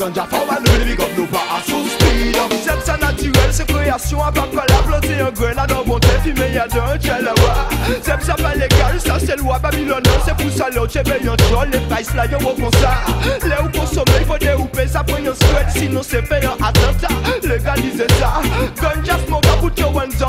Ganja forma nou up nou pa a a pa la legal, sa se lwa Se pou sa yon le la yo wò kon sa Le yon sweat Sinon se fe yon atenta, legalize sa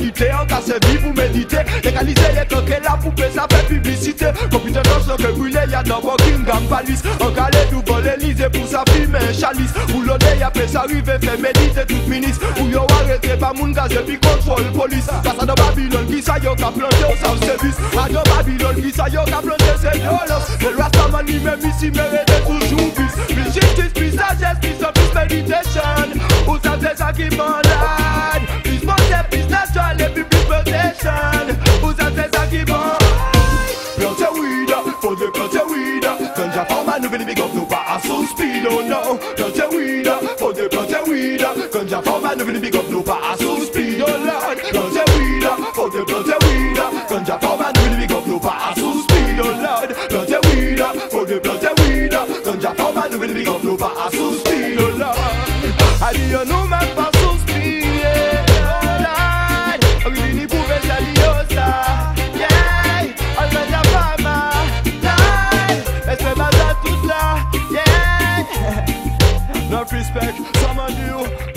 dite An ka se vi pou medite Legalize le toke, la poupe, sa fè publicite Kompite dans le que brûlé, y'a dans Buckingham Palace. An ka le double l'Elysée pou sa filme chalice. Ou l'ode, y'a fè sa rive, fè médite tout ministre. Ou yo arrêté pa moun gazé, pi contrôle police. Kasa de Babylone, ki sa yo ka plante au self service. A de Babylone, ki sa yo ka plante se violence. Le Rastaman ni même ici mérite toujours plus Plus justice, plus sagesse, plus plus meditation Ou sa fè sa ki Jah power never big up no power so speed oh Lord Ganja weeder for the ganja weeder Ganja power never big up no power so speed oh Lord Ganja weeder for the ganja weeder Ganja power never big up no power so speed oh Lord. I do not know man power so speed yeah Lord. I really need to be saliosa Yeah! Enough respect, some of you.